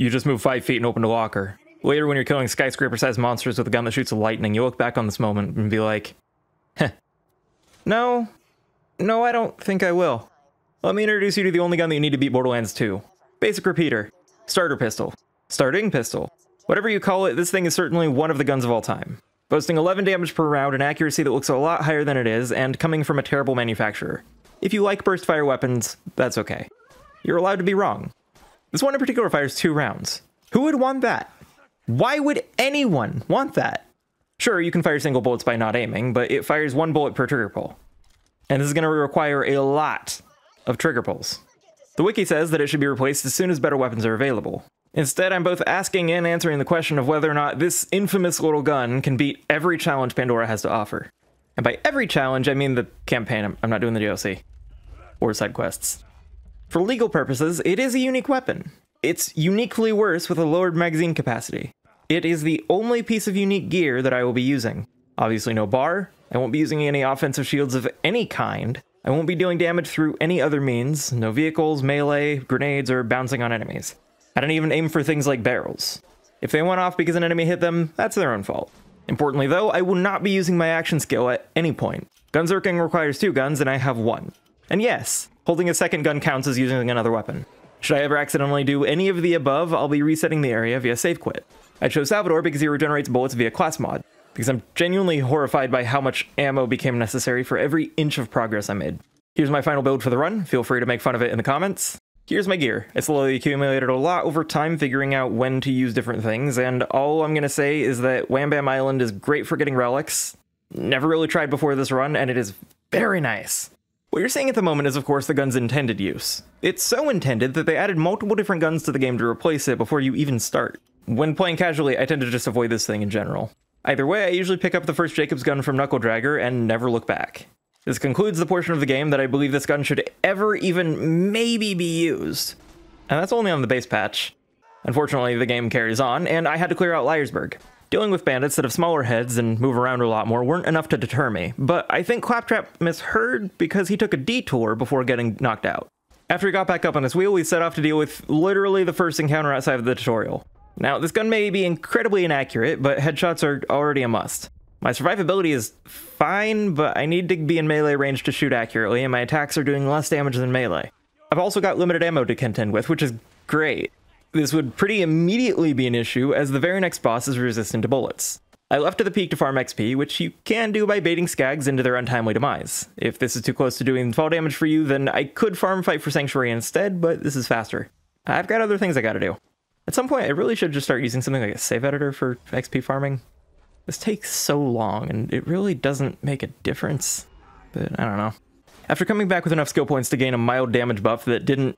You just move five feet and open a locker. Later, when you're killing skyscraper-sized monsters with a gun that shoots lightning, you look back on this moment and be like, Heh. No. No, I don't think I will. Let me introduce you to the only gun that you need to beat Borderlands 2. Basic repeater. Starter pistol. Starting pistol. Whatever you call it, this thing is certainly one of the guns of all time. Boasting 11 damage per round, an accuracy that looks a lot higher than it is, and coming from a terrible manufacturer. If you like burst fire weapons, that's okay. You're allowed to be wrong. This one in particular fires two rounds. Who would want that? Why would anyone want that? Sure, you can fire single bullets by not aiming, but it fires one bullet per trigger pull. And this is going to require a lot of trigger pulls. The wiki says that it should be replaced as soon as better weapons are available. Instead, I'm both asking and answering the question of whether or not this infamous little gun can beat every challenge Pandora has to offer. And by every challenge, I mean the campaign, I'm not doing the DLC. Or side quests. For legal purposes, it is a unique weapon. It's uniquely worse with a lowered magazine capacity. It is the only piece of unique gear that I will be using. Obviously no bar, I won't be using any offensive shields of any kind, I won't be dealing damage through any other means, no vehicles, melee, grenades, or bouncing on enemies. I don't even aim for things like barrels. If they went off because an enemy hit them, that's their own fault. Importantly though, I will not be using my action skill at any point. Gunzerking requires two guns and I have one. And yes, holding a second gun counts as using another weapon. Should I ever accidentally do any of the above, I'll be resetting the area via save quit. I chose Salvador because he regenerates bullets via class mod, because I'm genuinely horrified by how much ammo became necessary for every inch of progress I made. Here's my final build for the run, feel free to make fun of it in the comments. Here's my gear. I slowly accumulated a lot over time figuring out when to use different things, and all I'm gonna say is that Wam Bam Island is great for getting relics. Never really tried before this run, and it is very nice. What you're seeing at the moment is of course the gun's intended use. It's so intended that they added multiple different guns to the game to replace it before you even start. When playing casually, I tend to just avoid this thing in general. Either way, I usually pick up the first Jacobs gun from Knuckle Dragger and never look back. This concludes the portion of the game that I believe this gun should ever even maybe be used. And that's only on the base patch. Unfortunately, the game carries on, and I had to clear out Liar's Berg. Dealing with bandits that have smaller heads and move around a lot more weren't enough to deter me, but I think Claptrap misheard because he took a detour before getting knocked out. After he got back up on his wheel, we set off to deal with literally the first encounter outside of the tutorial. Now, this gun may be incredibly inaccurate, but headshots are already a must. My survivability is fine, but I need to be in melee range to shoot accurately, and my attacks are doing less damage than melee. I've also got limited ammo to contend with, which is great. This would pretty immediately be an issue, as the very next boss is resistant to bullets. I left to the peak to farm XP, which you can do by baiting skags into their untimely demise. If this is too close to doing fall damage for you, then I could farm fight for Sanctuary instead, but this is faster. I've got other things I gotta do. At some point, I really should just start using something like a save editor for XP farming. This takes so long, and it really doesn't make a difference. But I don't know. After coming back with enough skill points to gain a mild damage buff that didn't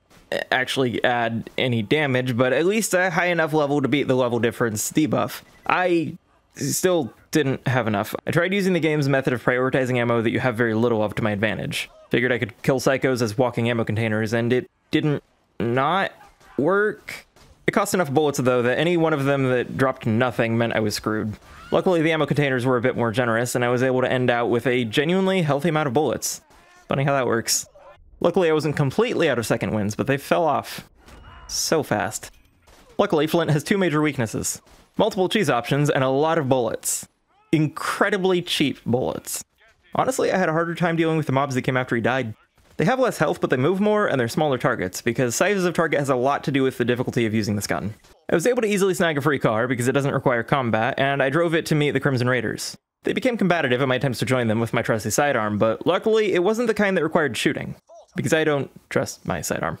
actually add any damage, but at least a high enough level to beat the level difference debuff, I still didn't have enough. I tried using the game's method of prioritizing ammo that you have very little of to my advantage. Figured I could kill psychos as walking ammo containers, and it didn't not work. It cost enough bullets, though, that any one of them that dropped nothing meant I was screwed. Luckily, the ammo containers were a bit more generous, and I was able to end out with a genuinely healthy amount of bullets. Funny how that works. Luckily, I wasn't completely out of second winds, but they fell off so fast. Luckily, Flynt has two major weaknesses. Multiple cheese options and a lot of bullets. Incredibly cheap bullets. Honestly, I had a harder time dealing with the mobs that came after he died. They have less health, but they move more, and they're smaller targets, because size of target has a lot to do with the difficulty of using this gun. I was able to easily snag a free car because it doesn't require combat, and I drove it to meet the Crimson Raiders. They became combative in my attempts to join them with my trusty sidearm, but luckily it wasn't the kind that required shooting, because I don't trust my sidearm.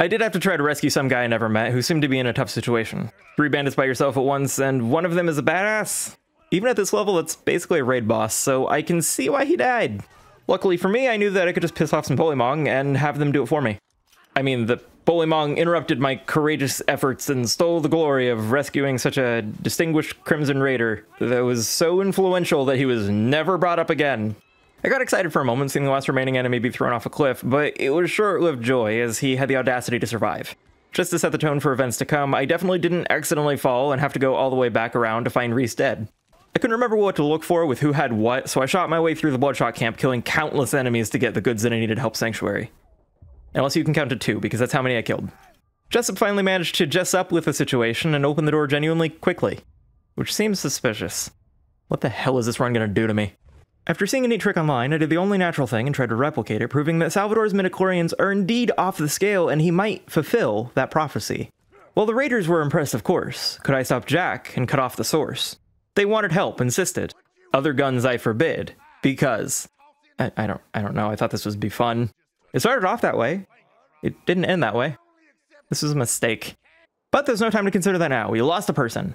I did have to try to rescue some guy I never met who seemed to be in a tough situation. Three bandits by yourself at once, and one of them is a badass. Even at this level, it's basically a raid boss, so I can see why he died. Luckily for me, I knew that I could just piss off some Bullymong and have them do it for me. I mean, the Bullymong interrupted my courageous efforts and stole the glory of rescuing such a distinguished Crimson Raider that was so influential that he was never brought up again. I got excited for a moment seeing the last remaining enemy be thrown off a cliff, but it was short-lived joy as he had the audacity to survive. Just to set the tone for events to come, I definitely didn't accidentally fall and have to go all the way back around to find Reiss dead. I couldn't remember what to look for with who had what, so I shot my way through the Bloodshot camp, killing countless enemies to get the goods that I needed help Sanctuary. Unless you can count to two, because that's how many I killed. Jessup finally managed to jess up with the situation and open the door genuinely quickly, which seems suspicious. What the hell is this run gonna do to me? After seeing a neat trick online, I did the only natural thing and tried to replicate it, proving that Salvador's midichlorians are indeed off the scale and he might fulfill that prophecy. Well, the raiders were impressed, of course. Could I stop Jack and cut off the source? They wanted help, insisted. Other guns I forbid, because I, I don't I don't know. I thought this would be fun. It started off that way. It didn't end that way. This was a mistake. But there's no time to consider that now. We lost a person.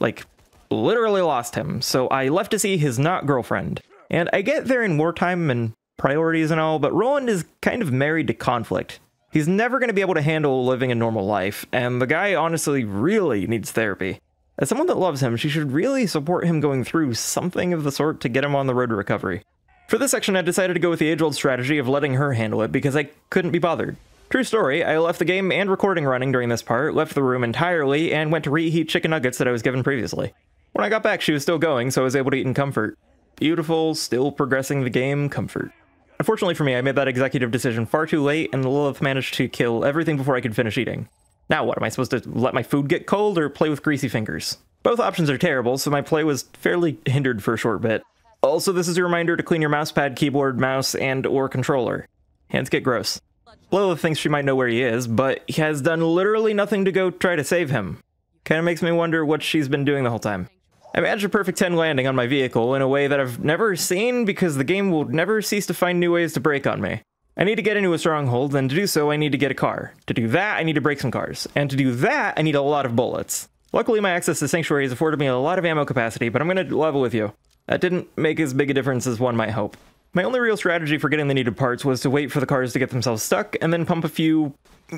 Like, literally lost him. So I left to see his not girlfriend. And I get there in wartime and priorities and all, but Roland is kind of married to conflict. He's never going to be able to handle living a normal life, and the guy honestly really needs therapy. As someone that loves him, she should really support him going through something of the sort to get him on the road to recovery. For this section, I decided to go with the age-old strategy of letting her handle it because I couldn't be bothered. True story, I left the game and recording running during this part, left the room entirely, and went to reheat chicken nuggets that I was given previously. When I got back, she was still going, so I was able to eat in comfort. Beautiful, still progressing the game, comfort. Unfortunately for me, I made that executive decision far too late, and Lilith managed to kill everything before I could finish eating. Now what, am I supposed to let my food get cold or play with greasy fingers? Both options are terrible, so my play was fairly hindered for a short bit. Also, this is a reminder to clean your mousepad, keyboard, mouse, and or controller. Hands get gross. Lilith thinks she might know where he is, but he has done literally nothing to go try to save him. Kinda makes me wonder what she's been doing the whole time. I managed a perfect 10 landing on my vehicle in a way that I've never seen because the game will never cease to find new ways to break on me. I need to get into a stronghold, and to do so, I need to get a car. To do that, I need to break some cars. And to do that, I need a lot of bullets. Luckily, my access to Sanctuary has afforded me a lot of ammo capacity, but I'm going to level with you. That didn't make as big a difference as one might hope. My only real strategy for getting the needed parts was to wait for the cars to get themselves stuck, and then pump a few,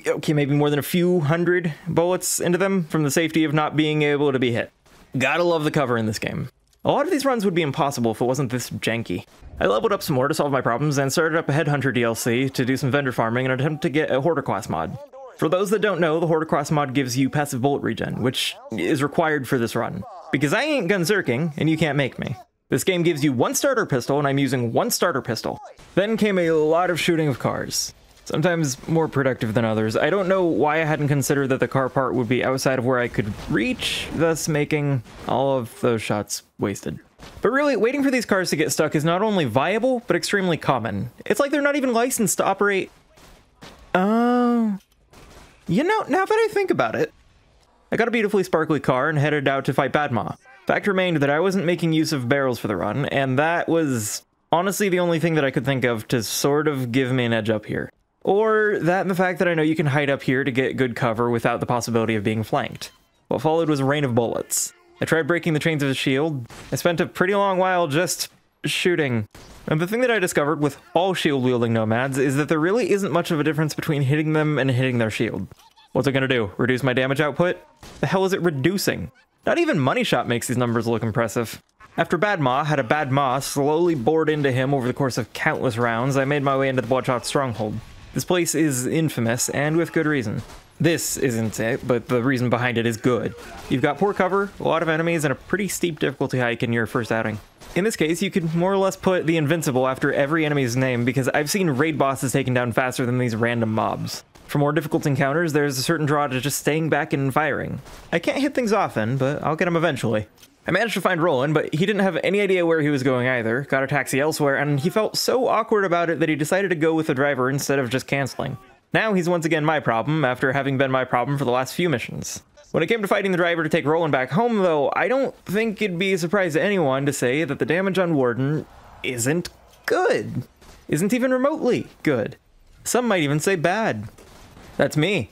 okay, maybe more than a few hundred bullets into them from the safety of not being able to be hit. Gotta love the cover in this game. A lot of these runs would be impossible if it wasn't this janky. I leveled up some more to solve my problems and started up a Headhunter DLC to do some vendor farming in an attempt to get a Hoarder class mod. For those that don't know, the Hoarder class mod gives you passive bullet regen, which is required for this run. Because I ain't gunzerking, and you can't make me. This game gives you one starter pistol, and I'm using one starter pistol. Then came a lot of shooting of cars sometimes more productive than others. I don't know why I hadn't considered that the car part would be outside of where I could reach, thus making all of those shots wasted. But really, waiting for these cars to get stuck is not only viable, but extremely common. It's like they're not even licensed to operate... Oh... You know, now that I think about it, I got a beautifully sparkly car and headed out to fight Badmaw. Fact remained that I wasn't making use of barrels for the run, and that was honestly the only thing that I could think of to sort of give me an edge up here. Or that and the fact that I know you can hide up here to get good cover without the possibility of being flanked. What followed was a rain of bullets. I tried breaking the chains of his shield. I spent a pretty long while just shooting. And the thing that I discovered with all shield-wielding nomads is that there really isn't much of a difference between hitting them and hitting their shield. What's it gonna do? Reduce my damage output? The hell is it reducing? Not even Money Shot makes these numbers look impressive. After Badmaw had a Badmaw slowly bored into him over the course of countless rounds, I made my way into the Bloodshot stronghold. This place is infamous, and with good reason. This isn't it, but the reason behind it is good. You've got poor cover, a lot of enemies, and a pretty steep difficulty hike in your first outing. In this case, you could more or less put the Invincible after every enemy's name because I've seen raid bosses taken down faster than these random mobs. For more difficult encounters, there's a certain draw to just staying back and firing. I can't hit things often, but I'll get them eventually. I managed to find Roland, but he didn't have any idea where he was going either, got a taxi elsewhere, and he felt so awkward about it that he decided to go with the driver instead of just canceling. Now he's once again my problem, after having been my problem for the last few missions. When it came to fighting the driver to take Roland back home, though, I don't think it'd be a surprise to anyone to say that the damage on Warden isn't good. Isn't even remotely good. Some might even say bad. That's me.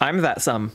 I'm that some.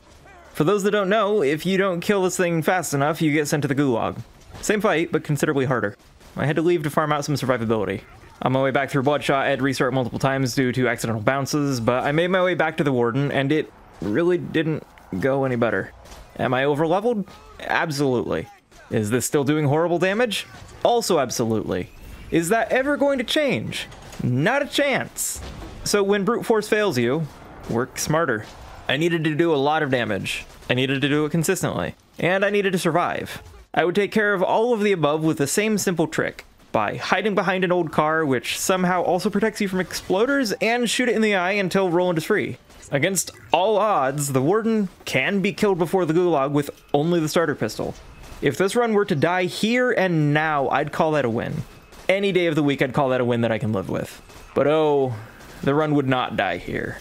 For those that don't know, if you don't kill this thing fast enough, you get sent to the gulag. Same fight, but considerably harder. I had to leave to farm out some survivability. On my way back through Bloodshot, I had restart multiple times due to accidental bounces, but I made my way back to the Warden, and it really didn't go any better. Am I overleveled? Absolutely. Is this still doing horrible damage? Also absolutely. Is that ever going to change? Not a chance. So when brute force fails you, work smarter. I needed to do a lot of damage. I needed to do it consistently. And I needed to survive. I would take care of all of the above with the same simple trick. By hiding behind an old car, which somehow also protects you from exploders, and shoot it in the eye until Roland is free. Against all odds, the Warden can be killed before the Gulag with only the starter pistol. If this run were to die here and now, I'd call that a win. Any day of the week, I'd call that a win that I can live with. But oh, the run would not die here.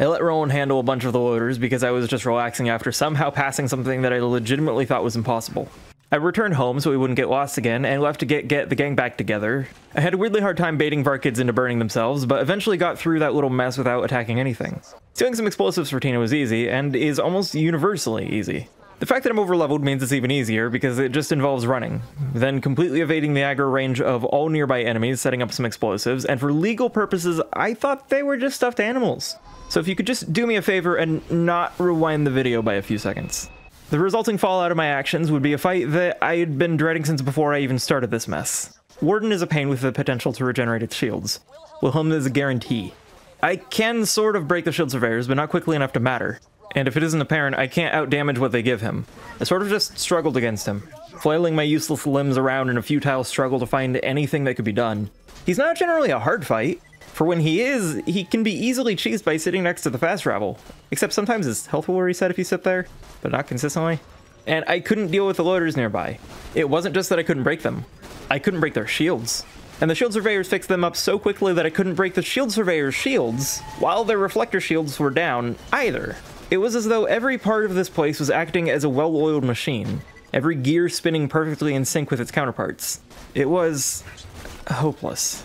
I let Roland handle a bunch of the loaders because I was just relaxing after somehow passing something that I legitimately thought was impossible. I returned home so we wouldn't get lost again, and left to get, get the gang back together. I had a weirdly hard time baiting Varkids into burning themselves, but eventually got through that little mess without attacking anything. Stealing some explosives for Tina was easy, and is almost universally easy. The fact that I'm overleveled means it's even easier, because it just involves running, then completely evading the aggro range of all nearby enemies, setting up some explosives, and for legal purposes, I thought they were just stuffed animals. So if you could just do me a favor and not rewind the video by a few seconds. The resulting fallout of my actions would be a fight that I had been dreading since before I even started this mess. Warden is a pain with the potential to regenerate its shields. Wilhelm is a guarantee. I can sort of break the shield surveyors, but not quickly enough to matter. And if it isn't apparent, I can't outdamage what they give him. I sort of just struggled against him, flailing my useless limbs around in a futile struggle to find anything that could be done. He's not generally a hard fight, for when he is, he can be easily cheesed by sitting next to the fast travel. Except sometimes his health will reset if you sit there, but not consistently. And I couldn't deal with the loaders nearby. It wasn't just that I couldn't break them. I couldn't break their shields. And the shield surveyors fixed them up so quickly that I couldn't break the shield surveyors' shields, while their reflector shields were down, either. It was as though every part of this place was acting as a well-oiled machine, every gear spinning perfectly in sync with its counterparts. It was... hopeless.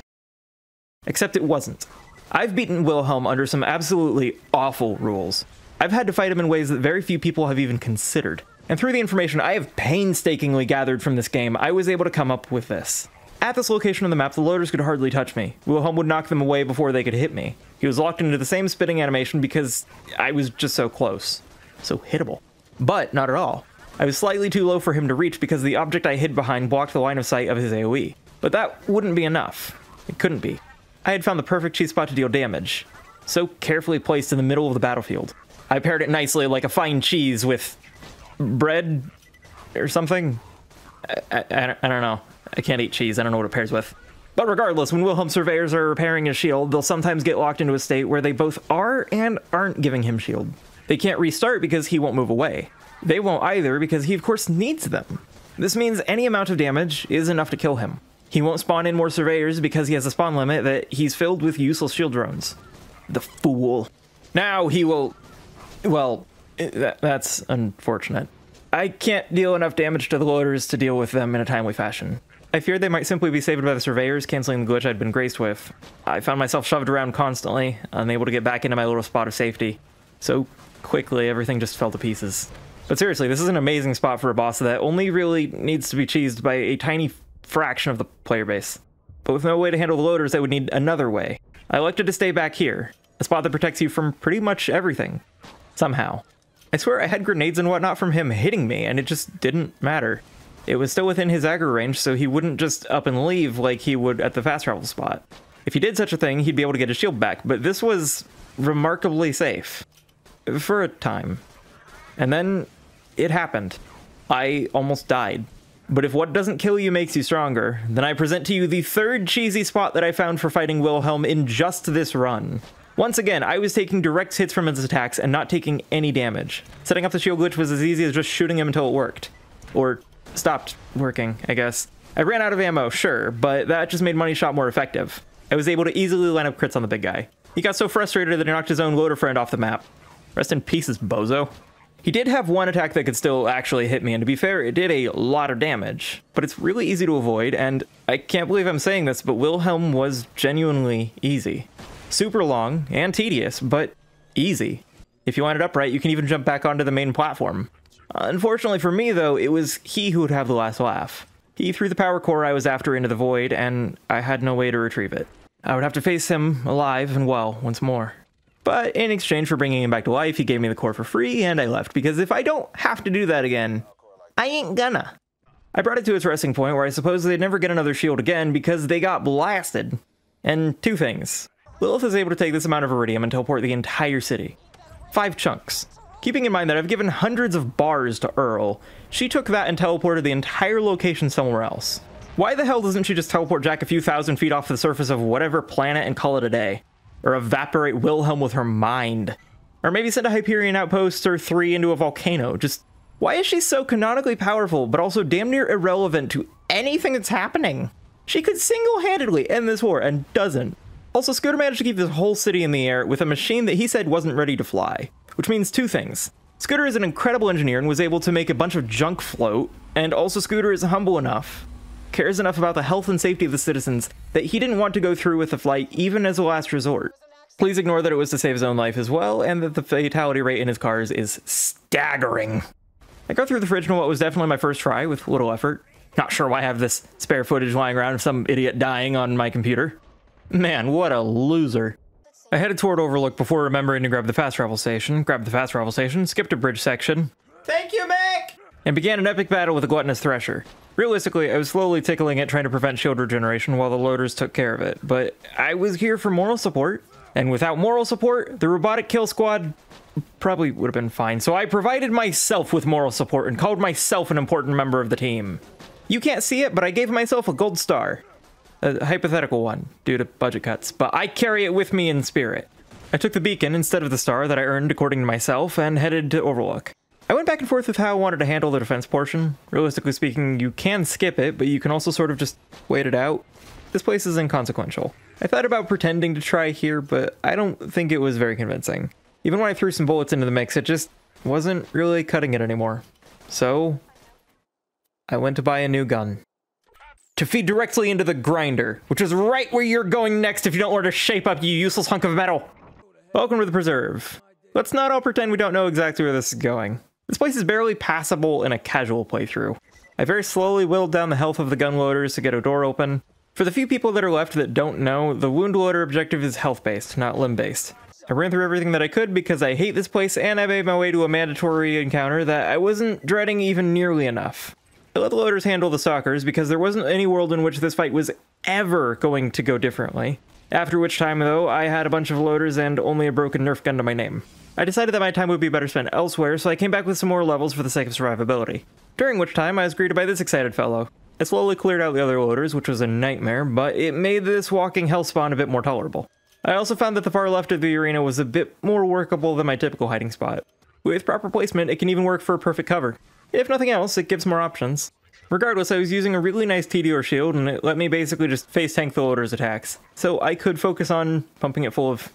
Except it wasn't. I've beaten Wilhelm under some absolutely awful rules. I've had to fight him in ways that very few people have even considered. And through the information I have painstakingly gathered from this game, I was able to come up with this. At this location on the map, the loaders could hardly touch me. Wilhelm would knock them away before they could hit me. He was locked into the same spitting animation because I was just so close. So hittable. But not at all. I was slightly too low for him to reach because the object I hid behind blocked the line of sight of his AoE. But that wouldn't be enough. It couldn't be. I had found the perfect cheese spot to deal damage, so carefully placed in the middle of the battlefield. I paired it nicely like a fine cheese with bread or something. I, I, I, don't know. I can't eat cheese. I don't know what it pairs with. But regardless, when Wilhelm surveyors are repairing his shield, they'll sometimes get locked into a state where they both are and aren't giving him shield. They can't restart because he won't move away. They won't either because he of course needs them. This means any amount of damage is enough to kill him. He won't spawn in more surveyors because he has a spawn limit that he's filled with useless shield drones. The fool. Now he will... Well, that, that's unfortunate. I can't deal enough damage to the loaders to deal with them in a timely fashion. I feared they might simply be saved by the surveyors, canceling the glitch I'd been graced with. I found myself shoved around constantly, unable to get back into my little spot of safety. So quickly, everything just fell to pieces. But seriously, this is an amazing spot for a boss that only really needs to be cheesed by a tiny fraction of the player base. But with no way to handle the loaders, I would need another way. I elected to stay back here, a spot that protects you from pretty much everything. Somehow. I swear I had grenades and whatnot from him hitting me, and it just didn't matter. It was still within his aggro range, so he wouldn't just up and leave like he would at the fast travel spot. If he did such a thing, he'd be able to get his shield back, but this was remarkably safe. For a time. And then it happened. I almost died. But if what doesn't kill you makes you stronger, then I present to you the third cheesy spot that I found for fighting Wilhelm in just this run. Once again, I was taking direct hits from his attacks and not taking any damage. Setting up the shield glitch was as easy as just shooting him until it worked. Or stopped working, I guess. I ran out of ammo, sure, but that just made money shot more effective. I was able to easily line up crits on the big guy. He got so frustrated that he knocked his own loader friend off the map. Rest in pieces, bozo. He did have one attack that could still actually hit me, and to be fair, it did a lot of damage. But it's really easy to avoid, and I can't believe I'm saying this, but Wilhelm was genuinely easy. Super long and tedious, but easy. If you line it up right, you can even jump back onto the main platform. Unfortunately for me, though, it was he who would have the last laugh. He threw the power core I was after into the void, and I had no way to retrieve it. I would have to face him alive and well once more. But in exchange for bringing him back to life, he gave me the core for free, and I left, because if I don't have to do that again, I ain't gonna. I brought it to its resting point where I suppose they'd never get another shield again because they got blasted. And two things. Lilith is able to take this amount of eridium and teleport the entire city. Five chunks. Keeping in mind that I've given hundreds of bars to Earl, she took that and teleported the entire location somewhere else. Why the hell doesn't she just teleport Jack a few thousand feet off the surface of whatever planet and call it a day? Or evaporate Wilhelm with her mind. Or maybe send a Hyperion outpost or three into a volcano. Just why is she so canonically powerful, but also damn near irrelevant to anything that's happening? She could single handedly end this war and doesn't. Also, Scooter managed to keep this whole city in the air with a machine that he said wasn't ready to fly, which means two things. Scooter is an incredible engineer and was able to make a bunch of junk float, and also Scooter is humble enough, cares enough about the health and safety of the citizens that he didn't want to go through with the flight even as a last resort. Please ignore that it was to save his own life as well, and that the fatality rate in his cars is staggering. I got through the fridge in what was definitely my first try with little effort. Not sure why I have this spare footage lying around of some idiot dying on my computer. Man, what a loser. I headed toward Overlook before remembering to grab the fast travel station, grabbed the fast travel station, skipped a bridge section. Thank you, Mick! And began an epic battle with a gluttonous Thresher. Realistically, I was slowly tickling it trying to prevent shield regeneration while the loaders took care of it, but I was here for moral support, and without moral support, the robotic kill squad probably would have been fine. So I provided myself with moral support and called myself an important member of the team. You can't see it, but I gave myself a gold star. A hypothetical one, due to budget cuts, but I carry it with me in spirit. I took the beacon instead of the star that I earned according to myself and headed to Overlook. I went back and forth with how I wanted to handle the defense portion. Realistically speaking, you can skip it, but you can also sort of just wait it out. This place is inconsequential. I thought about pretending to try here, but I don't think it was very convincing. Even when I threw some bullets into the mix, it just wasn't really cutting it anymore. So, I went to buy a new gun to feed directly into the grinder, which is right where you're going next if you don't learn to shape up, you useless hunk of metal. Welcome to the preserve. Let's not all pretend we don't know exactly where this is going. This place is barely passable in a casual playthrough. I very slowly whittled down the health of the gun loaders to get a door open. For the few people that are left that don't know, the wound loader objective is health-based, not limb-based. I ran through everything that I could because I hate this place and I made my way to a mandatory encounter that I wasn't dreading even nearly enough. I let the loaders handle the stalkers because there wasn't any world in which this fight was ever going to go differently. After which time, though, I had a bunch of loaders and only a broken Nerf gun to my name. I decided that my time would be better spent elsewhere, so I came back with some more levels for the sake of survivability. During which time, I was greeted by this excited fellow. I slowly cleared out the other loaders, which was a nightmare, but it made this walking hell spawn a bit more tolerable. I also found that the far left of the arena was a bit more workable than my typical hiding spot. With proper placement, it can even work for a perfect cover. If nothing else, it gives more options. Regardless, I was using a really nice Tediore shield, and it let me basically just face tank the loader's attacks. So I could focus on pumping it full of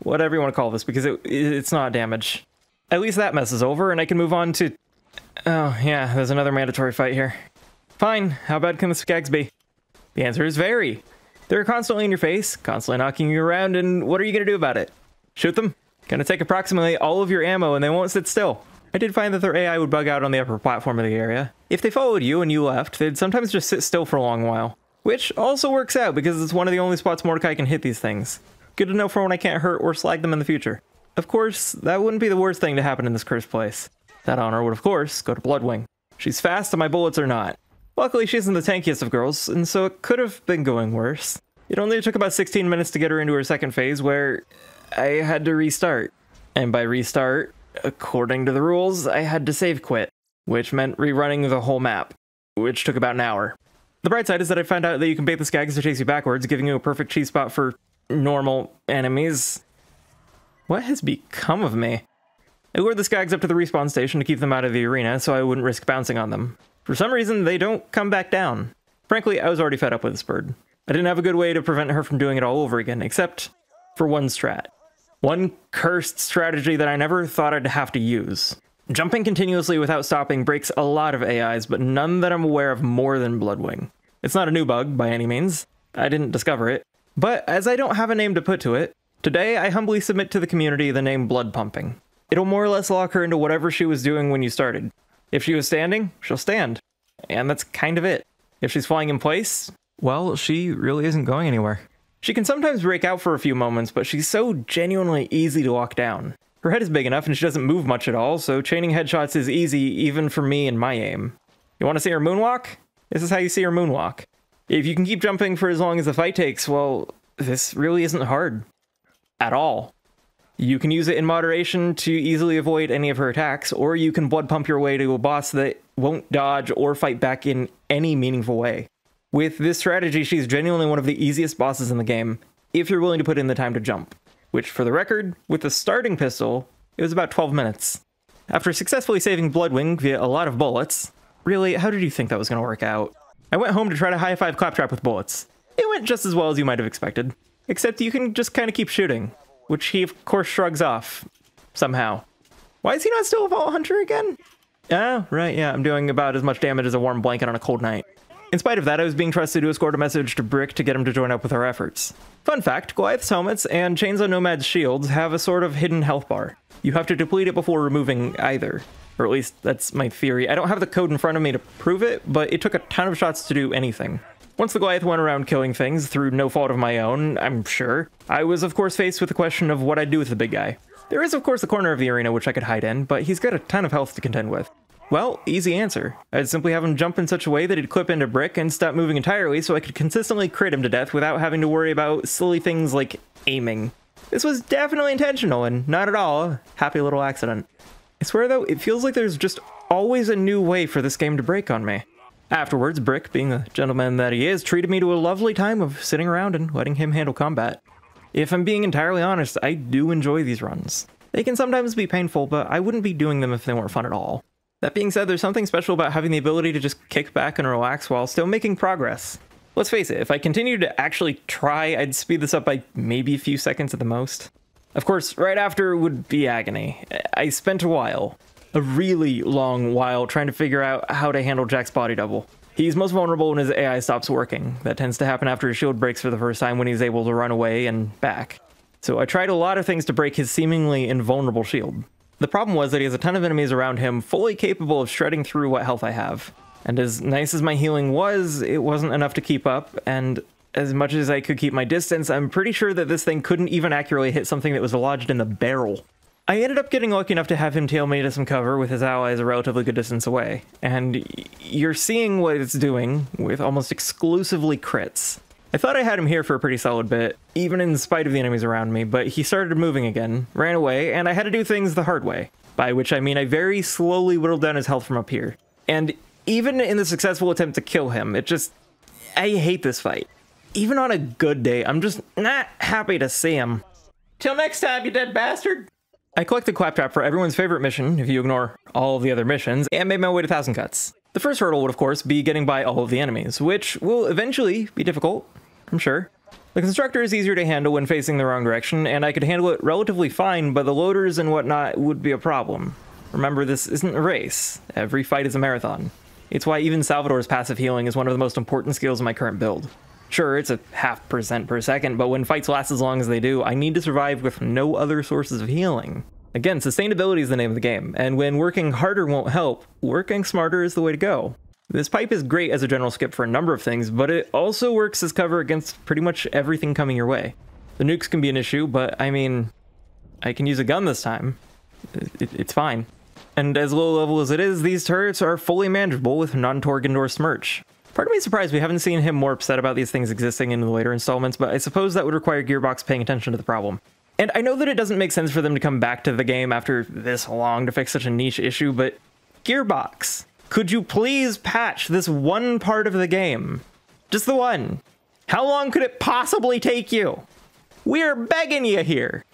whatever you want to call this, because it, it's not damage. At least that mess is over, and I can move on to... Oh, yeah, there's another mandatory fight here. Fine, how bad can the skags be? The answer is very. They're constantly in your face, constantly knocking you around, and what are you going to do about it? Shoot them? Gonna take approximately all of your ammo and they won't sit still. I did find that their AI would bug out on the upper platform of the area. If they followed you and you left, they'd sometimes just sit still for a long while. Which also works out because it's one of the only spots Mordecai can hit these things. Good to know for when I can't hurt or slag them in the future. Of course, that wouldn't be the worst thing to happen in this cursed place. That honor would of course go to Bloodwing. She's fast and my bullets are not. Luckily she isn't the tankiest of girls, and so it could have been going worse. It only took about 16 minutes to get her into her second phase where I had to restart. And by restart, according to the rules, I had to save quit, which meant rerunning the whole map, which took about an hour. The bright side is that I found out that you can bait the skags to chase you backwards, giving you a perfect cheese spot for normal enemies. What has become of me? I lured the skags up to the respawn station to keep them out of the arena so I wouldn't risk bouncing on them. For some reason, they don't come back down. Frankly, I was already fed up with this bird. I didn't have a good way to prevent her from doing it all over again, except for one strat. One cursed strategy that I never thought I'd have to use. Jumping continuously without stopping breaks a lot of AIs, but none that I'm aware of more than Bloodwing. It's not a new bug, by any means. I didn't discover it. But as I don't have a name to put to it, today I humbly submit to the community the name Blood Pumping. It'll more or less lock her into whatever she was doing when you started. If she was standing, she'll stand. And that's kind of it. If she's flying in place, well, she really isn't going anywhere. She can sometimes break out for a few moments, but she's so genuinely easy to lock down. Her head is big enough and she doesn't move much at all, so chaining headshots is easy even for me and my aim. You want to see her moonwalk? This is how you see her moonwalk. If you can keep jumping for as long as the fight takes, well, this really isn't hard. At all. You can use it in moderation to easily avoid any of her attacks, or you can blood pump your way to a boss that won't dodge or fight back in any meaningful way. With this strategy, she's genuinely one of the easiest bosses in the game, if you're willing to put in the time to jump. which, for the record, with the starting pistol, it was about 12 minutes. After successfully saving Bloodwing via a lot of bullets, really, how did you think that was going to work out? I went home to try to high five Claptrap with bullets. It went just as well as you might have expected, except you can just kind of keep shooting, which he, of course, shrugs off. Somehow. Why is he not still a Vault Hunter again? Oh, right, yeah, I'm doing about as much damage as a warm blanket on a cold night. In spite of that, I was being trusted to escort a message to Brick to get him to join up with our efforts. Fun fact, Goliath's helmets and Chainsaw Nomad's shields have a sort of hidden health bar. You have to deplete it before removing either. Or at least that's my theory. I don't have the code in front of me to prove it, but it took a ton of shots to do anything. Once the Goliath went around killing things through no fault of my own, I'm sure, I was of course faced with the question of what I'd do with the big guy. There is of course a corner of the arena which I could hide in, but he's got a ton of health to contend with. Well, easy answer. I'd simply have him jump in such a way that he'd clip into Brick and stop moving entirely so I could consistently crit him to death without having to worry about silly things like aiming. This was definitely intentional and not at all a happy little accident. I swear though, it feels like there's just always a new way for this game to break on me. Afterwards, Brick, being the gentleman that he is, treated me to a lovely time of sitting around and letting him handle combat. If I'm being entirely honest, I do enjoy these runs. They can sometimes be painful, but I wouldn't be doing them if they weren't fun at all. That being said, there's something special about having the ability to just kick back and relax while still making progress. Let's face it, if I continued to actually try, I'd speed this up by maybe a few seconds at the most. Of course, right after would be agony. I spent a while, a really long while, trying to figure out how to handle Jack's body double. He's most vulnerable when his AI stops working. That tends to happen after his shield breaks for the first time when he's able to run away and back. So I tried a lot of things to break his seemingly invulnerable shield. The problem was that he has a ton of enemies around him, fully capable of shredding through what health I have. And as nice as my healing was, it wasn't enough to keep up, and as much as I could keep my distance, I'm pretty sure that this thing couldn't even accurately hit something that was lodged in the barrel. I ended up getting lucky enough to have him tail me to some cover with his allies a relatively good distance away, and you're seeing what it's doing with almost exclusively crits. I thought I had him here for a pretty solid bit, even in spite of the enemies around me, but he started moving again, ran away, and I had to do things the hard way. By which I mean I very slowly whittled down his health from up here. And even in the successful attempt to kill him, it just... I hate this fight. Even on a good day, I'm just not happy to see him. Till next time, you dead bastard! I collected Claptrap for everyone's favorite mission, if you ignore all of the other missions, and made my way to Thousand Cuts. The first hurdle would, of course, be getting by all of the enemies, which will eventually be difficult, I'm sure. The constructor is easier to handle when facing the wrong direction, and I could handle it relatively fine, but the loaders and whatnot would be a problem. Remember, this isn't a race. Every fight is a marathon. It's why even Salvador's passive healing is one of the most important skills in my current build. Sure, it's a half percent per second, but when fights last as long as they do, I need to survive with no other sources of healing. Again, sustainability is the name of the game, and when working harder won't help, working smarter is the way to go. This pipe is great as a general skip for a number of things, but it also works as cover against pretty much everything coming your way. The nukes can be an issue, but I mean, I can use a gun this time. It, it, it's fine. And as low level as it is, these turrets are fully manageable with non-Torgue endorsed merch. Part of me is surprised we haven't seen him more upset about these things existing in the later installments, but I suppose that would require Gearbox paying attention to the problem. And I know that it doesn't make sense for them to come back to the game after this long to fix such a niche issue, but Gearbox, could you please patch this one part of the game? Just the one. How long could it possibly take you? We're begging you here.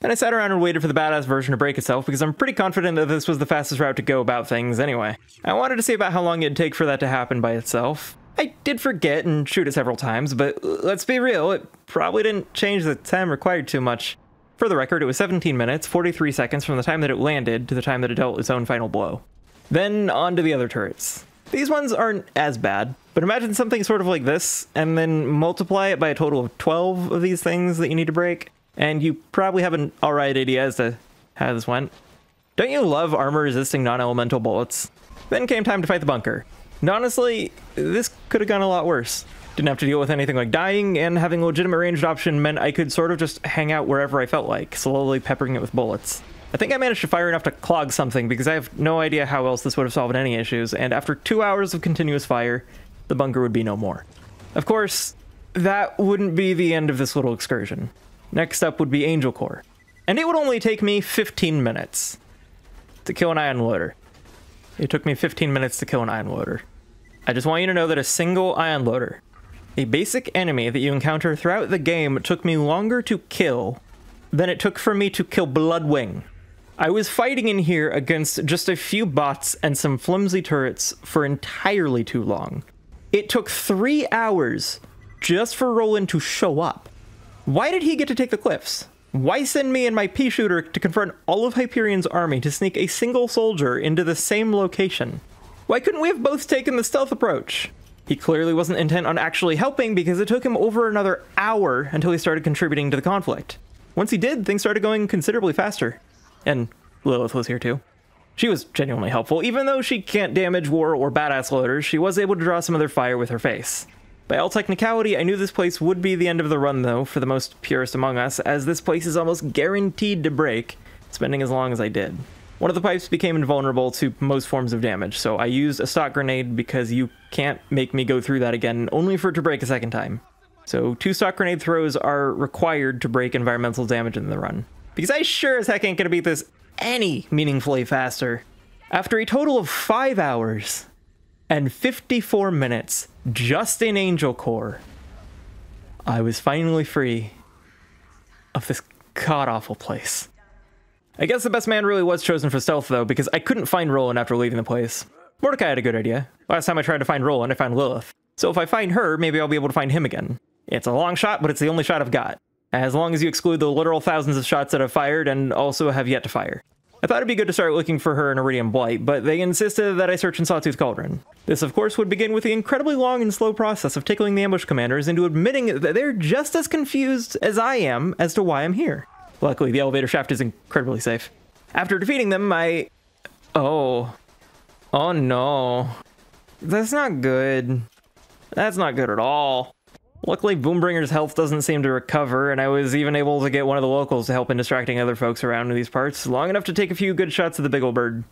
And I sat around and waited for the badass version to break itself because I'm pretty confident that this was the fastest route to go about things anyway. I wanted to see about how long it'd take for that to happen by itself. I did forget and shoot it several times, but let's be real, it probably didn't change the time required too much. For the record, it was 17 minutes, 43 seconds from the time that it landed to the time that it dealt its own final blow. Then on to the other turrets. These ones aren't as bad, but imagine something sort of like this, and then multiply it by a total of 12 of these things that you need to break, and you probably have an alright idea as to how this went. Don't you love armor-resisting non-elemental bullets? Then came time to fight the bunker. And honestly, this could have gone a lot worse. Didn't have to deal with anything like dying, and having a legitimate ranged option meant I could sort of just hang out wherever I felt like, slowly peppering it with bullets. I think I managed to fire enough to clog something because I have no idea how else this would have solved any issues, and after two hours of continuous fire, the bunker would be no more. Of course, that wouldn't be the end of this little excursion. Next up would be Angel Core, and it would only take me 15 minutes to kill an ion loader. It took me 15 minutes to kill an ion loader. I just want you to know that a single ion loader, a basic enemy that you encounter throughout the game, took me longer to kill than it took for me to kill Bloodwing. I was fighting in here against just a few bots and some flimsy turrets for entirely too long. It took three hours just for Roland to show up. Why did he get to take the cliffs? Why send me and my pea shooter to confront all of Hyperion's army to sneak a single soldier into the same location? Why couldn't we have both taken the stealth approach? He clearly wasn't intent on actually helping because it took him over another hour until he started contributing to the conflict. Once he did, things started going considerably faster. And Lilith was here too. She was genuinely helpful. Even though she can't damage war or badass loaders, she was able to draw some of their fire with her face. By all technicality, I knew this place would be the end of the run though, for the most purist among us, as this place is almost guaranteed to break, spending as long as I did. One of the pipes became invulnerable to most forms of damage, so I used a stock grenade because you can't make me go through that again, only for it to break a second time. So two stock grenade throws are required to break environmental damage in the run. Because I sure as heck ain't gonna beat this any meaningfully faster. After a total of 5 hours and 54 minutes just in Angel Core, I was finally free of this god-awful place. I guess the best man really was chosen for stealth though, because I couldn't find Roland after leaving the place. Mordecai had a good idea. Last time I tried to find Roland, I found Lilith. So if I find her, maybe I'll be able to find him again. It's a long shot, but it's the only shot I've got as long as you exclude the literal thousands of shots that I've fired and also have yet to fire. I thought it'd be good to start looking for her in Eridium Blight, but they insisted that I search in Sawtooth Cauldron. This, of course, would begin with the incredibly long and slow process of tickling the ambush commanders into admitting that they're just as confused as I am as to why I'm here. Luckily, the elevator shaft is incredibly safe. After defeating them, I... Oh. Oh no. That's not good. That's not good at all. Luckily, Boombringer's health doesn't seem to recover, and I was even able to get one of the locals to help in distracting other folks around in these parts, long enough to take a few good shots of the big old bird.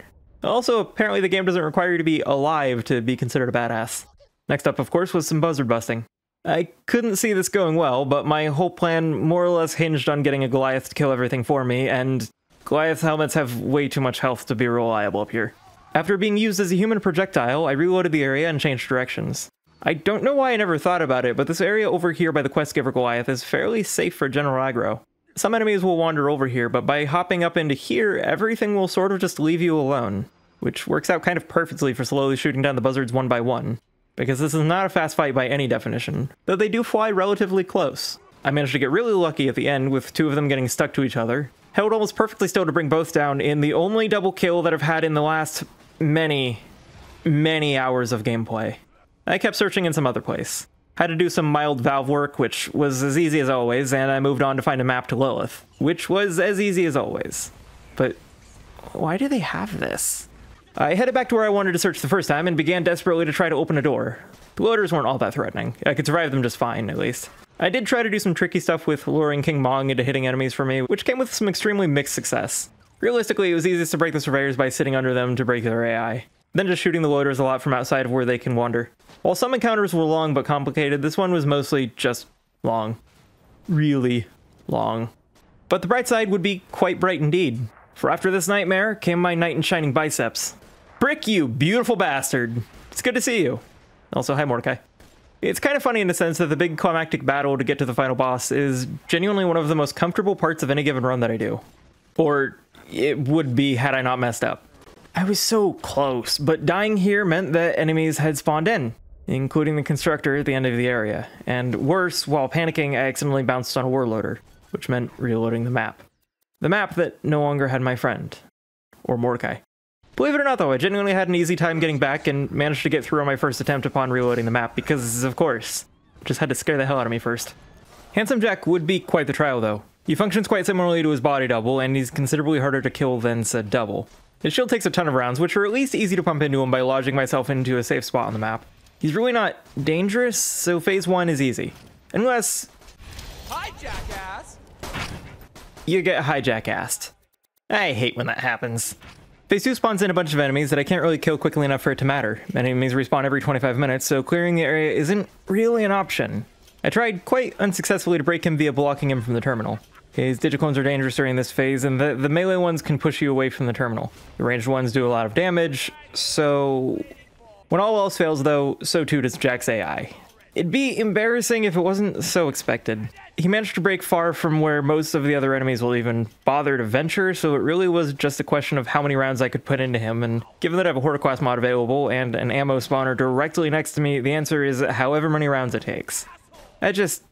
Also, apparently the game doesn't require you to be alive to be considered a badass. Next up, of course, was some buzzard busting. I couldn't see this going well, but my whole plan more or less hinged on getting a Goliath to kill everything for me, and Goliath helmets have way too much health to be reliable up here. After being used as a human projectile, I reloaded the area and changed directions. I don't know why I never thought about it, but this area over here by the Questgiver Goliath is fairly safe for general aggro. Some enemies will wander over here, but by hopping up into here, everything will sort of just leave you alone, which works out kind of perfectly for slowly shooting down the buzzards one by one, because this is not a fast fight by any definition, though they do fly relatively close. I managed to get really lucky at the end with two of them getting stuck to each other, held almost perfectly still to bring both down in the only double kill that I've had in the last many, many hours of gameplay. I kept searching in some other place. Had to do some mild valve work, which was as easy as always, and I moved on to find a map to Lilith, which was as easy as always. But why do they have this? I headed back to where I wanted to search the first time and began desperately to try to open a door. The loaders weren't all that threatening. I could survive them just fine, at least. I did try to do some tricky stuff with luring King Mong into hitting enemies for me, which came with some extremely mixed success. Realistically, it was easiest to break the surveyors by sitting under them to break their AI. Then just shooting the loaders a lot from outside of where they can wander. While some encounters were long but complicated, this one was mostly just long. Really long. But the bright side would be quite bright indeed. For after this nightmare came my knight in shining biceps. Brick you, beautiful bastard! It's good to see you. Also, hi Mordecai. It's kind of funny in the sense that the big climactic battle to get to the final boss is genuinely one of the most comfortable parts of any given run that I do. Or it would be had I not messed up. I was so close, but dying here meant that enemies had spawned in, including the constructor at the end of the area. And worse, while panicking, I accidentally bounced on a warloader, which meant reloading the map. The map that no longer had my friend, or Mordecai. Believe it or not, though, I genuinely had an easy time getting back and managed to get through on my first attempt upon reloading the map, because, of course, just had to scare the hell out of me first. Handsome Jack would be quite the trial, though. He functions quite similarly to his body double, and he's considerably harder to kill than said double. His shield takes a ton of rounds, which are at least easy to pump into him by lodging myself into a safe spot on the map. He's really not dangerous, so phase one is easy. Unless... You get hijack-assed. I hate when that happens. Phase 2 spawns in a bunch of enemies that I can't really kill quickly enough for it to matter. Enemies respawn every 25 minutes, so clearing the area isn't really an option. I tried quite unsuccessfully to break him via blocking him from the terminal. His digiclones are dangerous during this phase, and the, the melee ones can push you away from the terminal. The ranged ones do a lot of damage, so... When all else fails, though, so too does Jack's AI. It'd be embarrassing if it wasn't so expected. He managed to break far from where most of the other enemies will even bother to venture, so it really was just a question of how many rounds I could put into him, and given that I have a Hoarder class mod available and an ammo spawner directly next to me, the answer is however many rounds it takes. I just...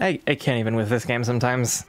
I, I can't even with this game sometimes.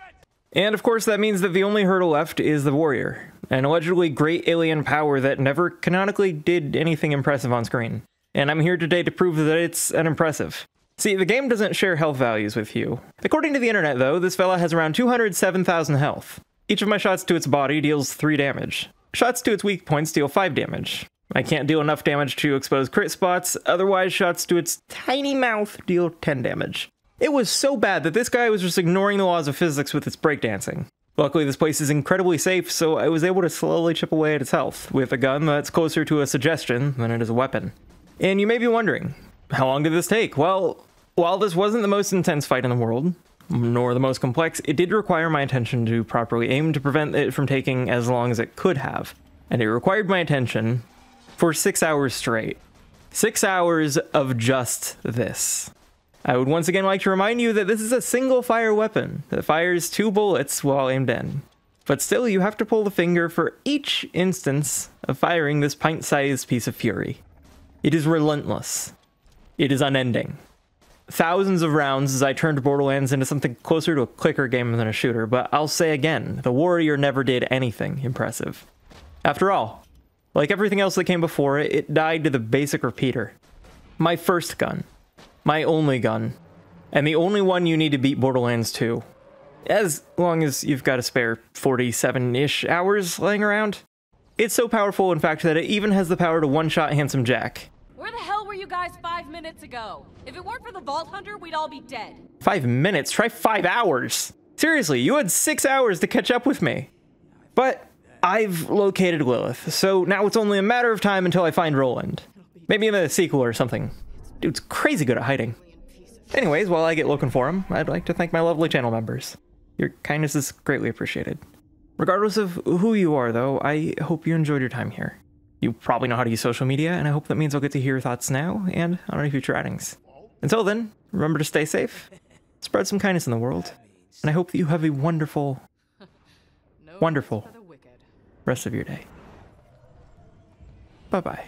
And of course that means that the only hurdle left is the Warrior, an allegedly great alien power that never canonically did anything impressive on screen and I'm here today to prove that it's an impressive. See, the game doesn't share health values with you. According to the internet, though, this fella has around 207,000 health. Each of my shots to its body deals 3 damage. Shots to its weak points deal 5 damage. I can't deal enough damage to expose crit spots, otherwise shots to its tiny mouth deal 10 damage. It was so bad that this guy was just ignoring the laws of physics with its breakdancing. Luckily, this place is incredibly safe, so I was able to slowly chip away at its health, with a gun that's closer to a suggestion than it is a weapon. And you may be wondering, how long did this take? Well, while this wasn't the most intense fight in the world, nor the most complex, it did require my attention to properly aim to prevent it from taking as long as it could have. And it required my attention for six hours straight. Six hours of just this. I would once again like to remind you that this is a single fire weapon that fires two bullets while aimed in. But still, you have to pull the finger for each instance of firing this pint sized piece of fury. It is relentless. It is unending. Thousands of rounds as I turned Borderlands into something closer to a clicker game than a shooter, but I'll say again, the Warrior never did anything impressive. After all, like everything else that came before it, it died to the basic repeater. My first gun. My only gun. And the only one you need to beat Borderlands 2. As long as you've got a spare 47-ish hours laying around. It's so powerful, in fact, that it even has the power to one-shot Handsome Jack. Where the hell were you guys five minutes ago? If it weren't for the Vault Hunter, we'd all be dead. Five minutes? Try five hours. Seriously, you had six hours to catch up with me. But I've located Lilith, so now it's only a matter of time until I find Roland. Maybe in the sequel or something. Dude's crazy good at hiding. Anyways, while I get looking for him, I'd like to thank my lovely channel members. Your kindness is greatly appreciated. Regardless of who you are, though, I hope you enjoyed your time here. You probably know how to use social media, and I hope that means I'll get to hear your thoughts now and on any future outings. Until then, remember to stay safe, spread some kindness in the world, and I hope that you have a wonderful, wonderful rest of your day. Bye bye.